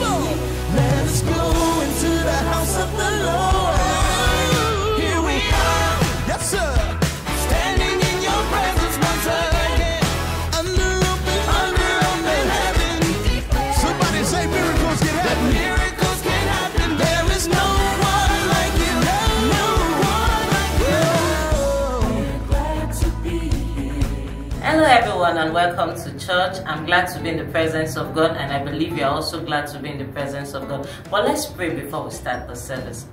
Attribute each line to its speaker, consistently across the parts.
Speaker 1: Let
Speaker 2: everyone, and welcome to church. I'm glad to be in the presence of God, and I believe you're also glad to be in the presence of God. But let's pray before we start the service.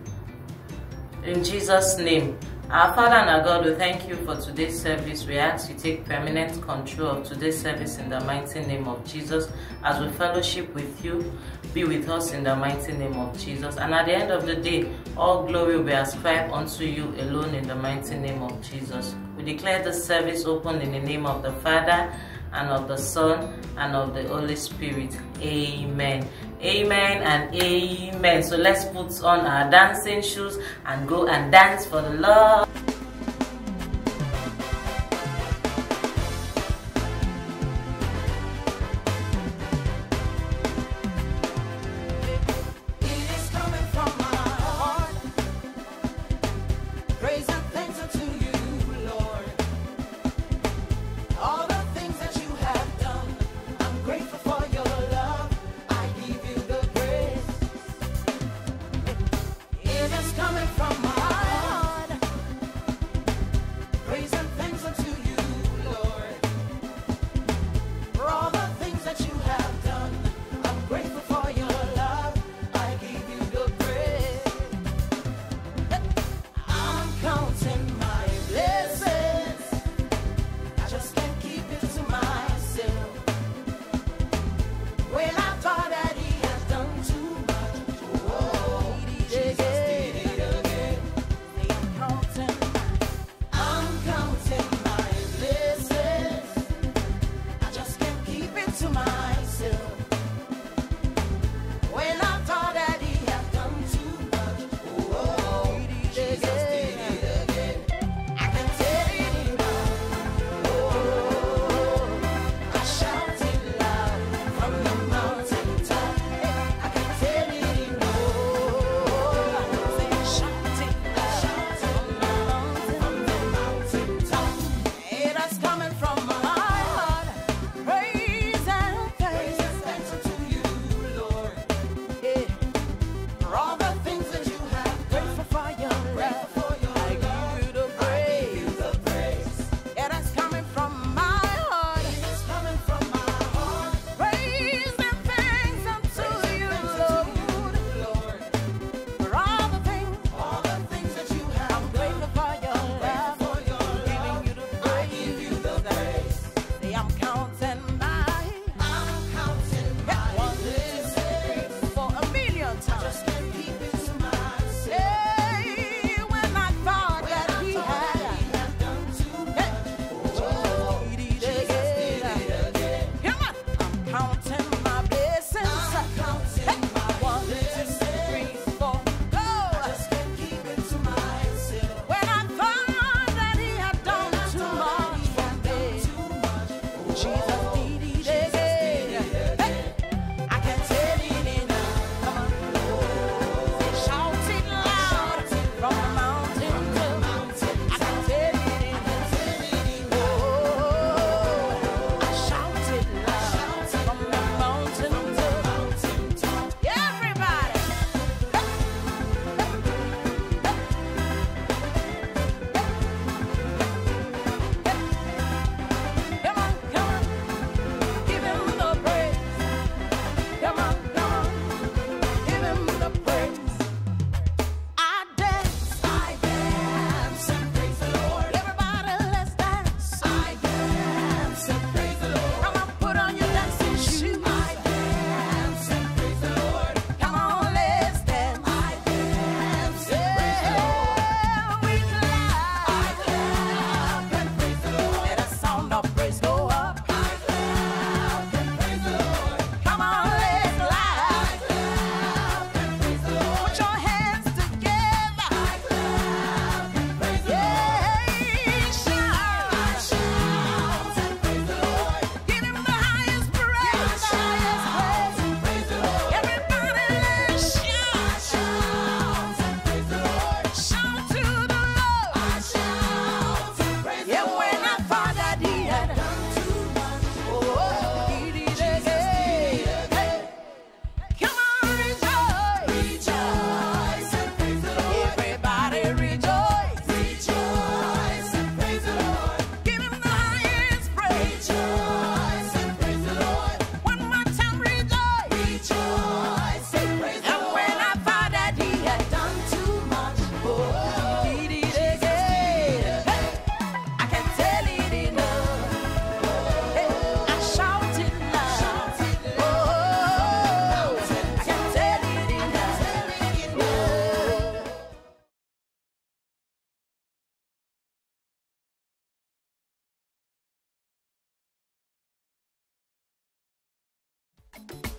Speaker 2: In Jesus' name, our Father and our God, we thank you for today's service. We ask you take permanent control of today's service in the mighty name of Jesus. As we fellowship with you, be with us in the mighty name of Jesus. And at the end of the day, all glory will be ascribed unto you alone in the mighty name of Jesus. We declare the service open in the name of the Father and of the Son and of the Holy Spirit. Amen. Amen and amen. So let's put on our dancing shoes and go and dance for the Lord.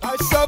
Speaker 1: I
Speaker 3: saw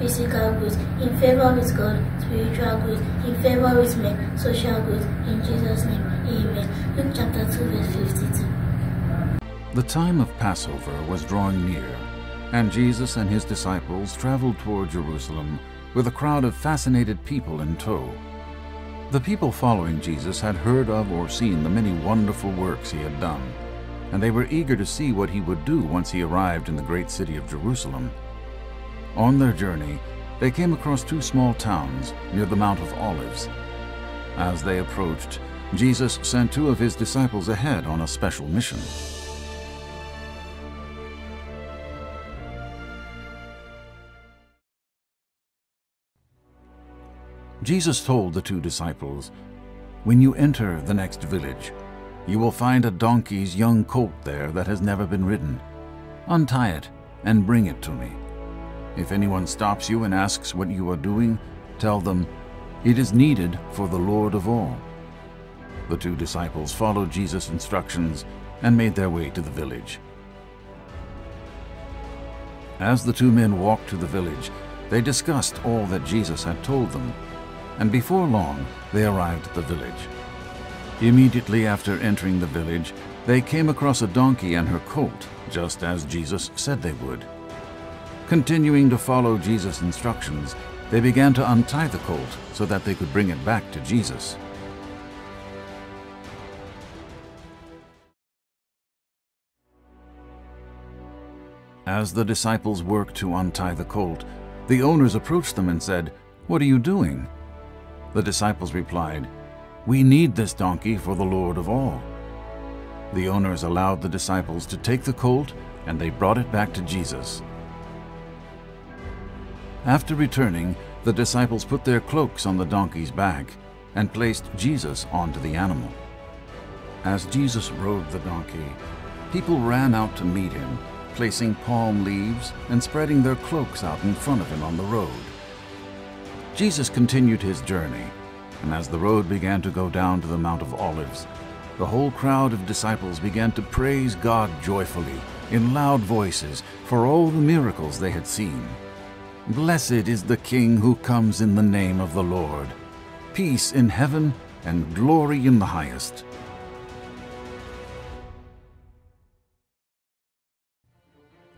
Speaker 3: physical goods, in favor with God, spiritual goods, in favor with men, social goods, in Jesus' name, amen. Luke chapter 2 verse 52.
Speaker 4: The time of Passover was drawing near, and Jesus and his disciples traveled toward Jerusalem with a crowd of fascinated people in tow. The people following Jesus had heard of or seen the many wonderful works he had done, and they were eager to see what he would do once he arrived in the great city of Jerusalem. On their journey, they came across two small towns near the Mount of Olives. As they approached, Jesus sent two of his disciples ahead on a special mission. Jesus told the two disciples, When you enter the next village, you will find a donkey's young colt there that has never been ridden. Untie it and bring it to me. If anyone stops you and asks what you are doing, tell them, It is needed for the Lord of all. The two disciples followed Jesus' instructions and made their way to the village. As the two men walked to the village, they discussed all that Jesus had told them, and before long they arrived at the village. Immediately after entering the village, they came across a donkey and her colt, just as Jesus said they would. Continuing to follow Jesus' instructions, they began to untie the colt so that they could bring it back to Jesus. As the disciples worked to untie the colt, the owners approached them and said, What are you doing? The disciples replied, We need this donkey for the Lord of all. The owners allowed the disciples to take the colt and they brought it back to Jesus. After returning, the disciples put their cloaks on the donkey's back and placed Jesus onto the animal. As Jesus rode the donkey, people ran out to meet him, placing palm leaves and spreading their cloaks out in front of him on the road. Jesus continued his journey, and as the road began to go down to the Mount of Olives, the whole crowd of disciples began to praise God joyfully in loud voices for all the miracles they had seen. Blessed is the King who comes in the name of the Lord. Peace in heaven and glory in the highest.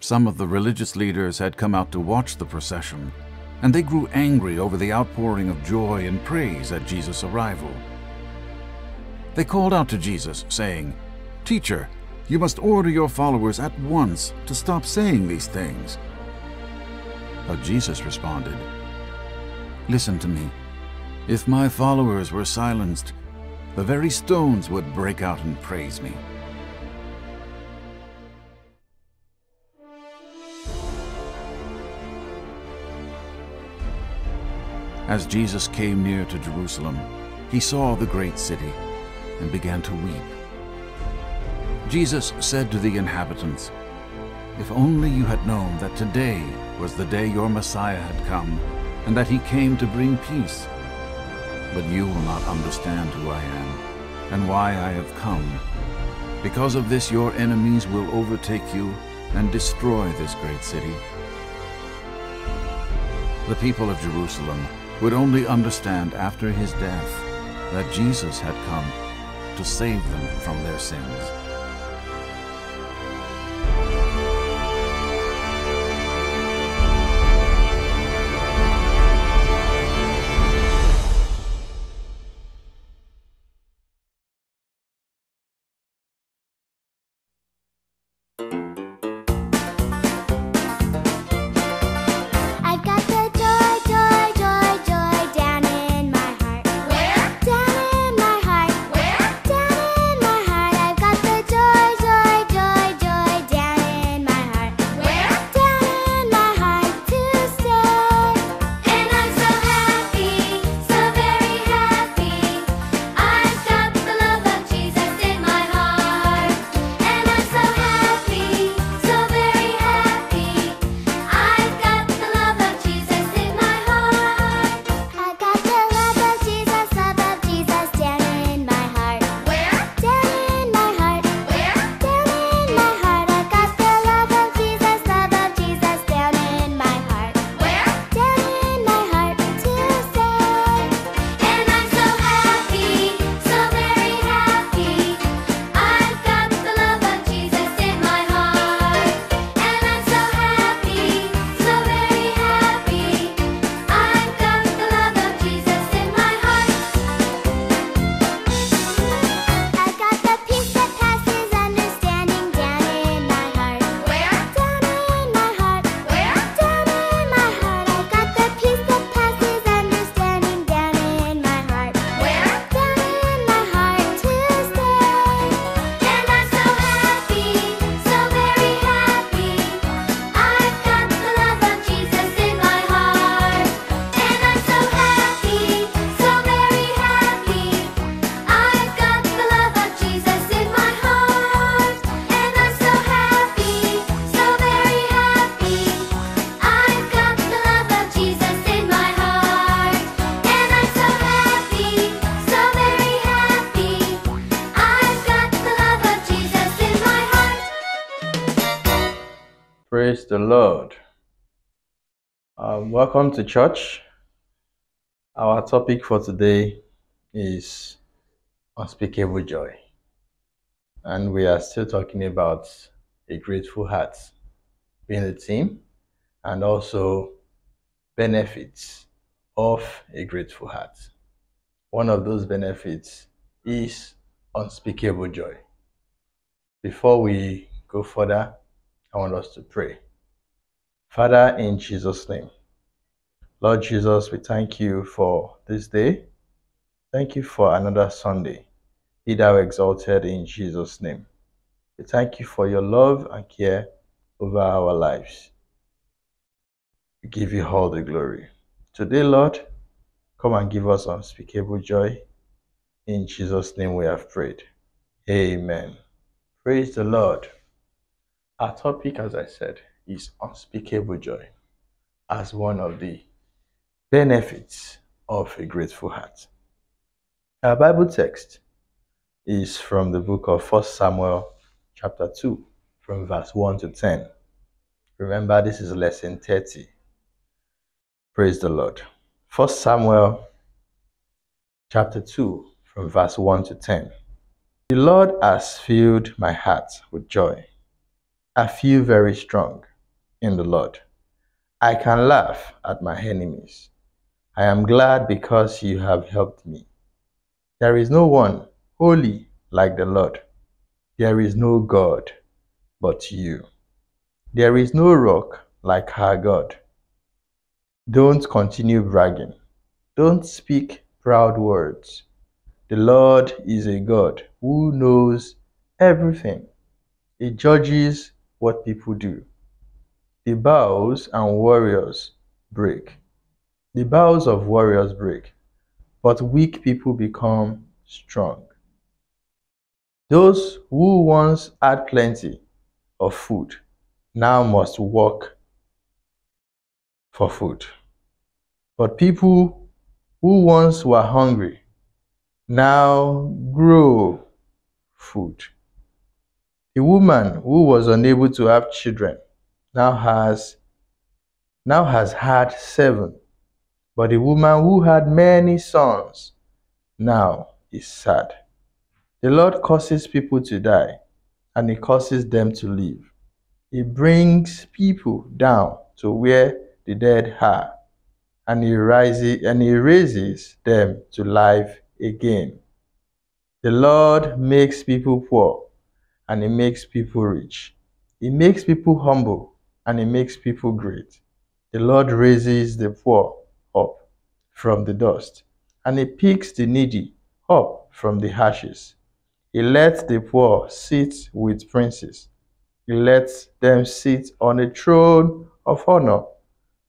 Speaker 4: Some of the religious leaders had come out to watch the procession, and they grew angry over the outpouring of joy and praise at Jesus' arrival. They called out to Jesus, saying, Teacher, you must order your followers at once to stop saying these things. But Jesus responded, Listen to me. If my followers were silenced, the very stones would break out and praise me. As Jesus came near to Jerusalem, he saw the great city and began to weep. Jesus said to the inhabitants, If only you had known that today was the day your Messiah had come, and that he came to bring peace. But you will not understand who I am, and why I have come. Because of this your enemies will overtake you and destroy this great city. The people of Jerusalem would only understand after his death that Jesus had come to save them from their sins.
Speaker 5: Welcome to church. Our topic for today is unspeakable joy. And we are still talking about a grateful heart being a team and also benefits of a grateful heart. One of those benefits is unspeakable joy. Before we go further, I want us to pray. Father, in Jesus' name, Lord Jesus, we thank you for this day. Thank you for another Sunday. Be thou exalted in Jesus' name. We thank you for your love and care over our lives. We give you all the glory. Today, Lord, come and give us unspeakable joy. In Jesus' name we have prayed. Amen. Praise the Lord. Our topic, as I said, is unspeakable joy as one of the benefits of a grateful heart. Our Bible text is from the book of 1 Samuel, chapter 2, from verse 1 to 10. Remember, this is lesson 30. Praise the Lord. 1 Samuel, chapter 2, from verse 1 to 10. The Lord has filled my heart with joy. I feel very strong in the Lord. I can laugh at my enemies. I am glad because you have helped me. There is no one holy like the Lord. There is no God but you. There is no rock like our God. Don't continue bragging. Don't speak proud words. The Lord is a God who knows everything. He judges what people do. The bows and warriors break. The bows of warriors break, but weak people become strong. Those who once had plenty of food now must work for food. But people who once were hungry now grow food. A woman who was unable to have children now has now has had seven. But a woman who had many sons now is sad. The Lord causes people to die, and He causes them to live. He brings people down to where the dead are, and He rises and He raises them to life again. The Lord makes people poor, and He makes people rich. He makes people humble, and He makes people great. The Lord raises the poor up from the dust, and He picks the needy up from the ashes. He lets the poor sit with princes. He lets them sit on a throne of honor.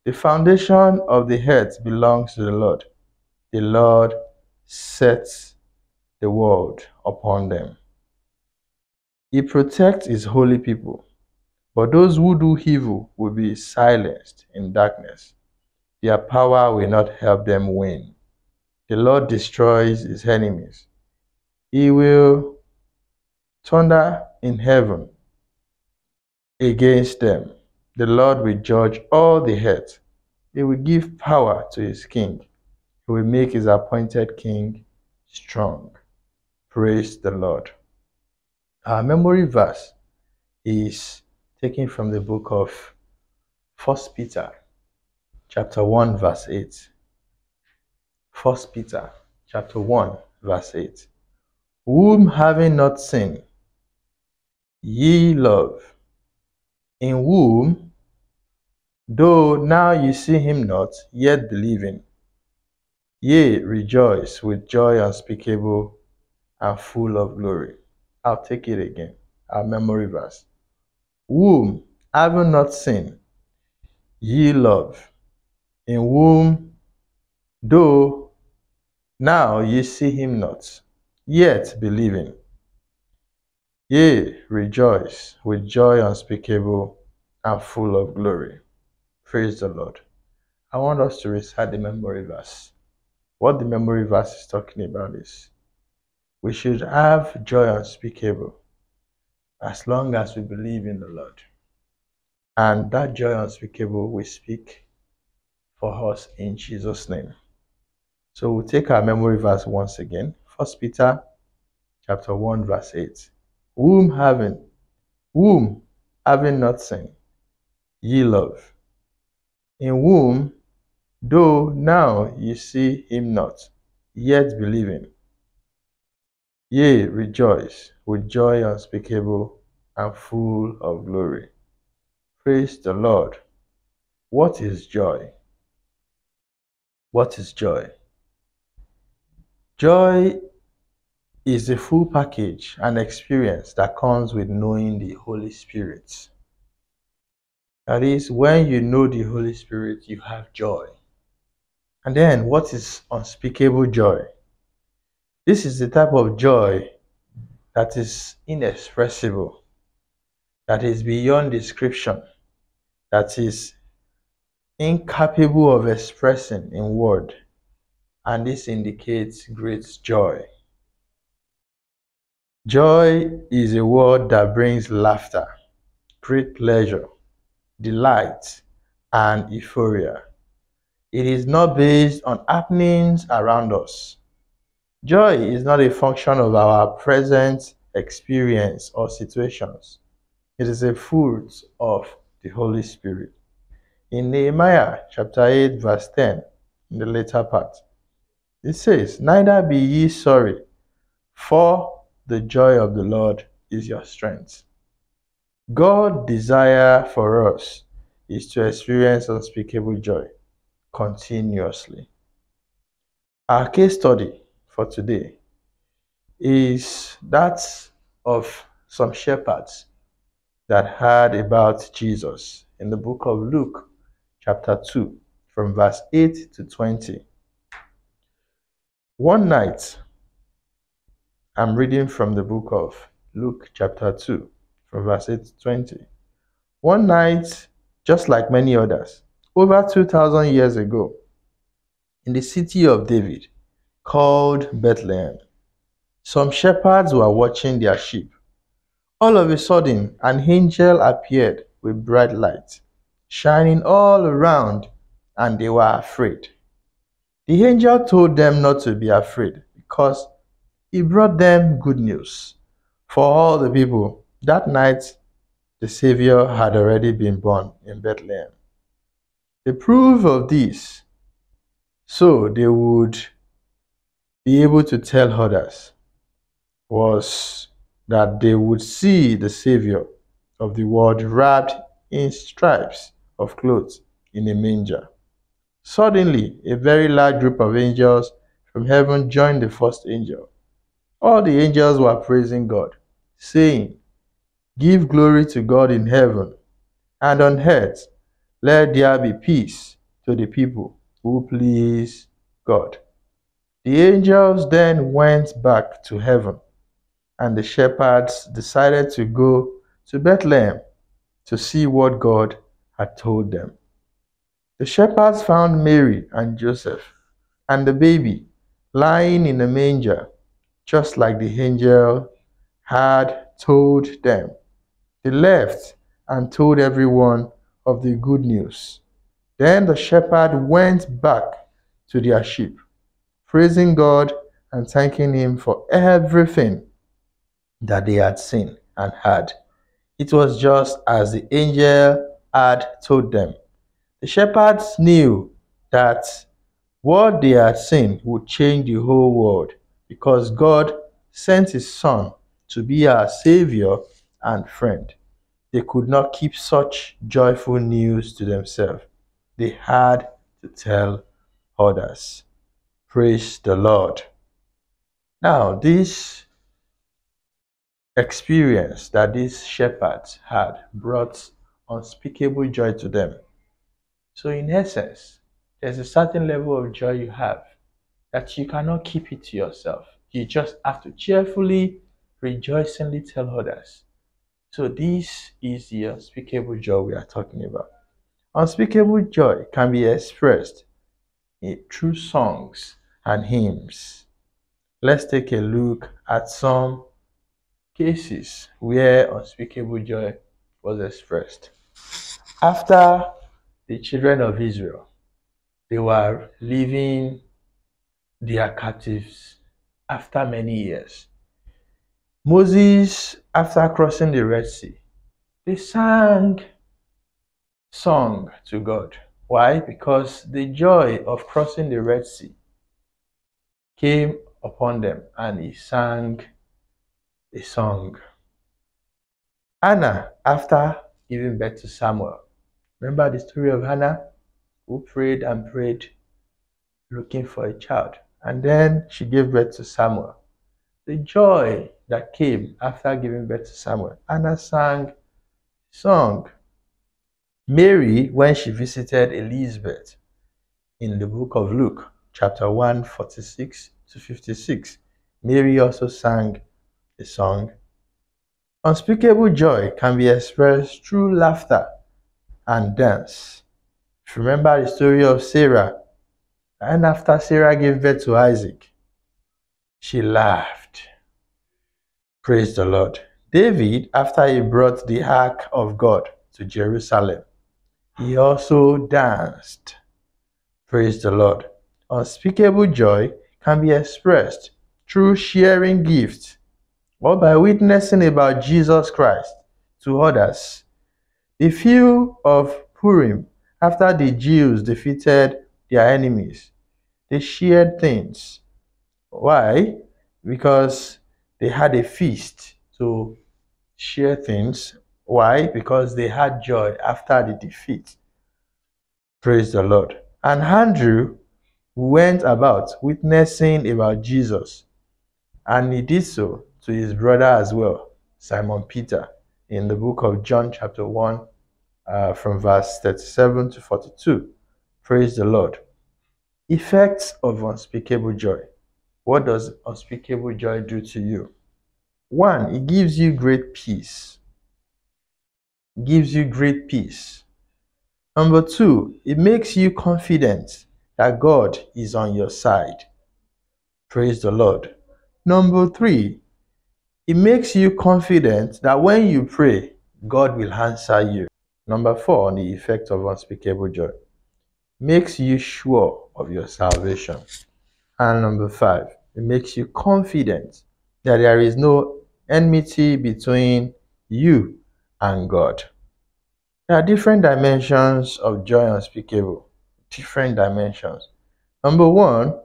Speaker 5: The foundation of the earth belongs to the Lord. The Lord sets the world upon them. He protects his holy people, but those who do evil will be silenced in darkness. Their power will not help them win. The Lord destroys his enemies. He will thunder in heaven against them. The Lord will judge all the earth. He will give power to his king. He will make his appointed king strong. Praise the Lord. Our memory verse is taken from the book of 1 Peter, chapter 1, verse 8. 1 Peter, chapter 1, verse 8. Whom having not seen, ye love, in whom, though now ye see him not, yet believing, ye rejoice with joy unspeakable and full of glory. I'll take it again. Our memory verse. Whom, having not seen, ye love, in whom, though now ye see him not, yet believing, Yea, rejoice with joy unspeakable and full of glory. Praise the Lord. I want us to recite the memory verse. What the memory verse is talking about is we should have joy unspeakable as long as we believe in the Lord. And that joy unspeakable we speak for us in Jesus' name. So we'll take our memory verse once again. First Peter chapter 1, verse 8. Whom having, whom having not seen, ye love, in whom, though now ye see him not, yet believing, ye rejoice with joy unspeakable and full of glory. Praise the Lord. What is joy? What is joy? Joy is a full package and experience that comes with knowing the Holy Spirit. That is, when you know the Holy Spirit, you have joy. And then, what is unspeakable joy? This is the type of joy that is inexpressible, that is beyond description, that is incapable of expressing in word. And this indicates great joy. Joy is a word that brings laughter, great pleasure, delight, and euphoria. It is not based on happenings around us. Joy is not a function of our present experience or situations. It is a fruit of the Holy Spirit. In Nehemiah chapter 8, verse 10, in the later part, it says, Neither be ye sorry, for the joy of the Lord is your strength. God's desire for us is to experience unspeakable joy continuously. Our case study for today is that of some shepherds that heard about Jesus in the book of Luke, chapter 2, from verse 8 to 20. One night, I'm reading from the book of Luke, chapter 2, from verse 8 to 20. One night, just like many others, over 2,000 years ago, in the city of David, called Bethlehem, some shepherds were watching their sheep. All of a sudden, an angel appeared with bright light, shining all around, and they were afraid. The angel told them not to be afraid because he brought them good news for all the people. That night, the Savior had already been born in Bethlehem. The proof of this, so they would be able to tell others, was that they would see the Savior of the world wrapped in stripes of clothes in a manger. Suddenly, a very large group of angels from heaven joined the first angel. All the angels were praising God, saying, Give glory to God in heaven, and on earth let there be peace to the people who please God. The angels then went back to heaven, and the shepherds decided to go to Bethlehem to see what God had told them. The shepherds found Mary and Joseph and the baby lying in a manger, just like the angel had told them. They left and told everyone of the good news. Then the shepherd went back to their sheep, praising God and thanking Him for everything that they had seen and heard. It was just as the angel had told them. The shepherds knew that what they had seen would change the whole world because God sent His Son to be our Savior and friend. They could not keep such joyful news to themselves. They had to tell others. Praise the Lord. Now, this experience that these shepherds had brought unspeakable joy to them. So, in essence, there's a certain level of joy you have that you cannot keep it to yourself. You just have to cheerfully, rejoicingly tell others. So, this is the unspeakable joy we are talking about. Unspeakable joy can be expressed in, through songs and hymns. Let's take a look at some cases where unspeakable joy was expressed. after the children of Israel, they were leaving their captives after many years. Moses, after crossing the Red Sea, they sang song to God. Why? Because the joy of crossing the Red Sea came upon them and he sang a song. Hannah, after giving birth to Samuel, remember the story of Hannah who prayed and prayed looking for a child. And then she gave birth to Samuel. The joy that came after giving birth to Samuel, Hannah sang song. Mary, when she visited Elizabeth in the book of Luke, chapter 1, 46 to 56, Mary also sang a song. Unspeakable joy can be expressed through laughter and dance. If you remember the story of Sarah, and after Sarah gave birth to Isaac, she laughed. Praise the Lord. David, after he brought the ark of God to Jerusalem, he also danced. Praise the Lord. Unspeakable joy can be expressed through sharing gifts or by witnessing about Jesus Christ to others. The few of Purim, after the Jews defeated their enemies, they shared things. Why? Because they had a feast to share things. Why? Because they had joy after the defeat. Praise the Lord. And Andrew went about witnessing about Jesus, and he did so to his brother as well, Simon Peter, in the book of John, chapter 1, uh, from verse 37 to 42. Praise the Lord. Effects of unspeakable joy. What does unspeakable joy do to you? One, it gives you great peace. It gives you great peace. Number two, it makes you confident that God is on your side. Praise the Lord. Number three, it makes you confident that when you pray, God will answer you. Number four, on the effect of unspeakable joy, makes you sure of your salvation. And number five, it makes you confident that there is no enmity between you and God. There are different dimensions of joy unspeakable. Different dimensions. Number one,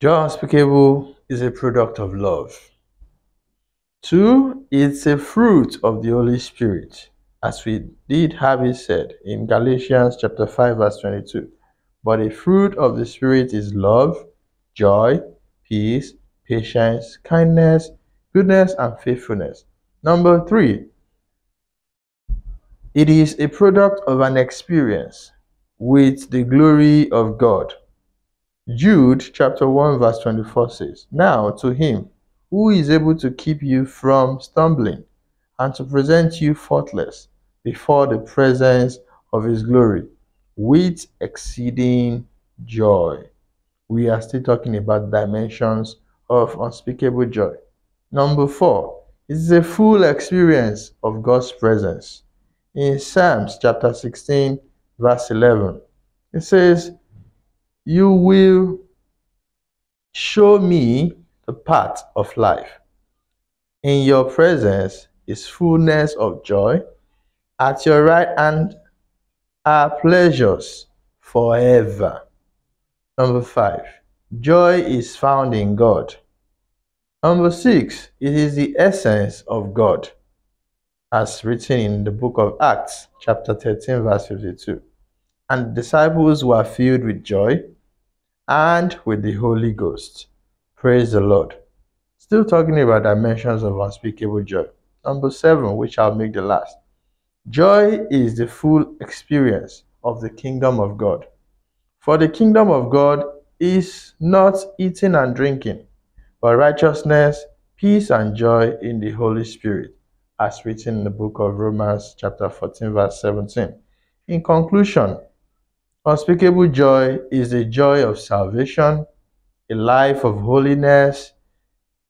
Speaker 5: joy unspeakable is a product of love. Two, it's a fruit of the Holy Spirit, as we did have it said in Galatians chapter 5, verse 22. But a fruit of the Spirit is love, joy, peace, patience, kindness, goodness, and faithfulness. Number three, it is a product of an experience with the glory of God. Jude chapter 1, verse 24 says, Now to him who is able to keep you from stumbling and to present you faultless before the presence of his glory with exceeding joy. We are still talking about dimensions of unspeakable joy. Number four, is a full experience of God's presence. In Psalms chapter 16, verse 11, it says, You will show me the path of life. In your presence is fullness of joy. At your right hand are pleasures forever. Number five, joy is found in God. Number six, it is the essence of God, as written in the book of Acts, chapter 13, verse 52. And the disciples were filled with joy and with the Holy Ghost. Praise the Lord. Still talking about dimensions of unspeakable joy. Number seven, which I'll make the last. Joy is the full experience of the kingdom of God. For the kingdom of God is not eating and drinking, but righteousness, peace, and joy in the Holy Spirit, as written in the book of Romans, chapter 14, verse 17. In conclusion, unspeakable joy is the joy of salvation, a life of holiness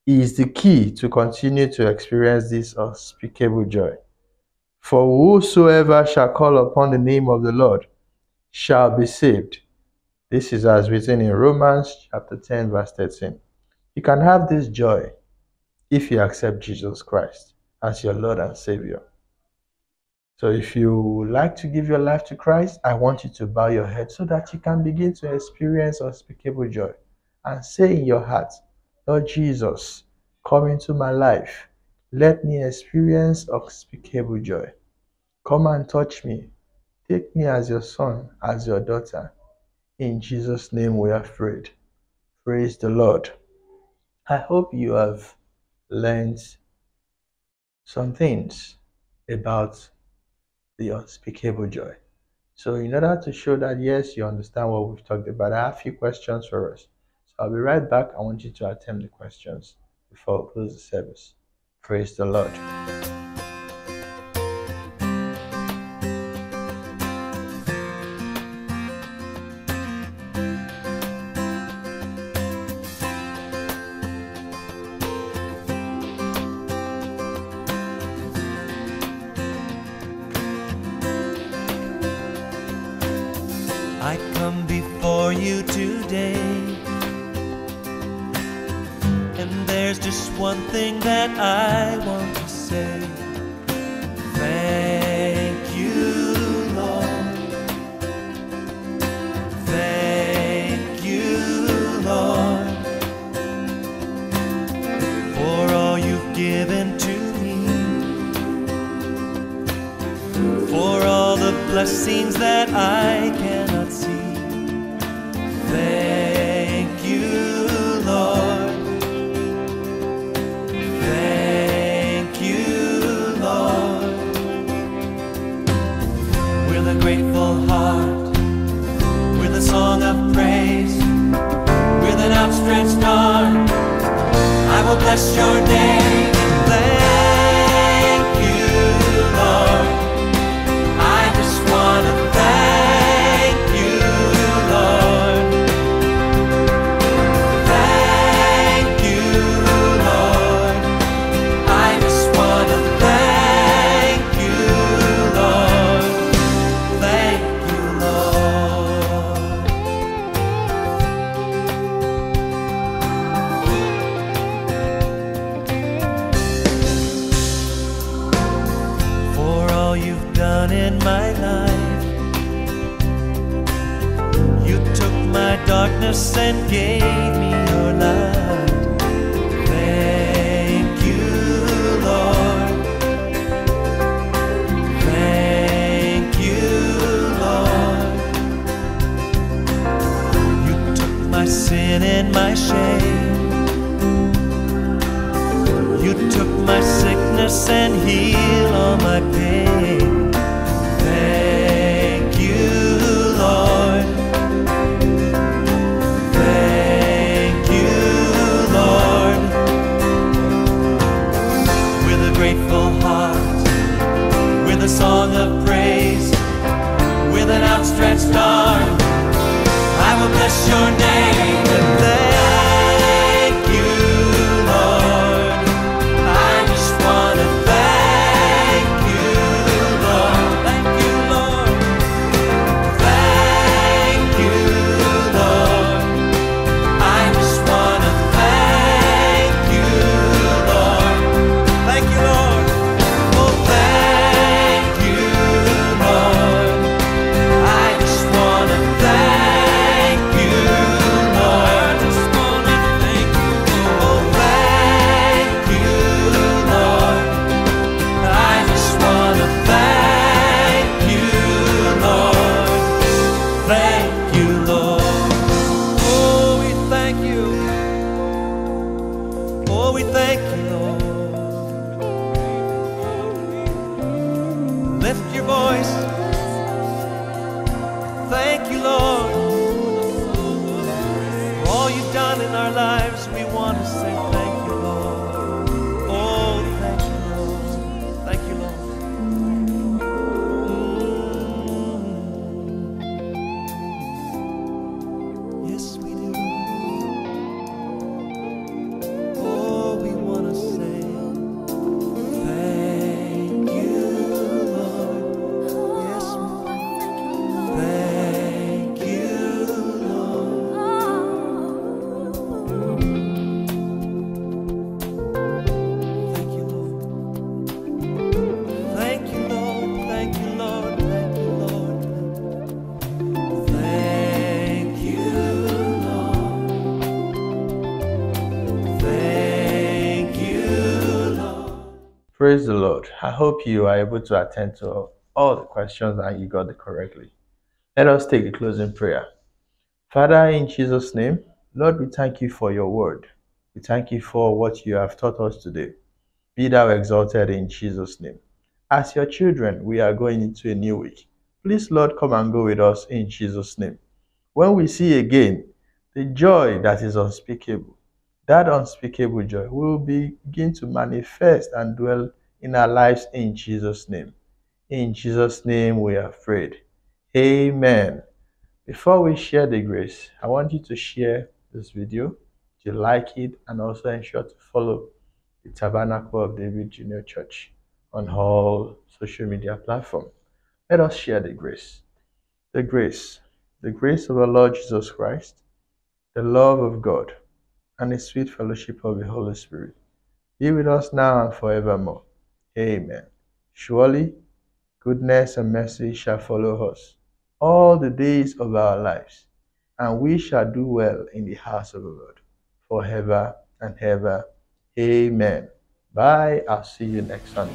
Speaker 5: is the key to continue to experience this unspeakable joy. For whosoever shall call upon the name of the Lord shall be saved. This is as written in Romans chapter 10, verse 13. You can have this joy if you accept Jesus Christ as your Lord and Savior. So if you would like to give your life to Christ, I want you to bow your head so that you can begin to experience unspeakable joy and say in your heart, Lord Jesus, come into my life. Let me experience unspeakable joy. Come and touch me. Take me as your son, as your daughter. In Jesus' name we are prayed. Praise the Lord. I hope you have learned some things about the unspeakable joy. So, in order to show that yes, you understand what we've talked about, I have a few questions for us. So, I'll be right back. I want you to attempt the questions before we close the service. Praise the Lord.
Speaker 1: I come before you today. There's just one thing that I want to say. Thank you, Lord. Thank you, Lord. For all you've given to me. For all the blessings that I bless your name. Praise
Speaker 5: the Lord. I hope you are able to attend to all the questions and you got it correctly. Let us take a closing prayer. Father, in Jesus' name, Lord, we thank you for your word. We thank you for what you have taught us today. Be thou exalted in Jesus' name. As your children, we are going into a new week. Please, Lord, come and go with us in Jesus' name. When we see again the joy that is unspeakable, that unspeakable joy will begin to manifest and dwell in our lives in Jesus' name. In Jesus' name we are prayed. Amen. Before we share the grace, I want you to share this video, to like it, and also ensure to follow the Tabernacle of David Junior Church on all social media platforms. Let us share the grace. The grace, the grace of our Lord Jesus Christ, the love of God, and the sweet fellowship of the Holy Spirit be with us now and forevermore. Amen. Surely, goodness and mercy shall follow us all the days of our lives, and we shall do well in the house of the Lord forever and ever. Amen. Bye. I'll see you next Sunday.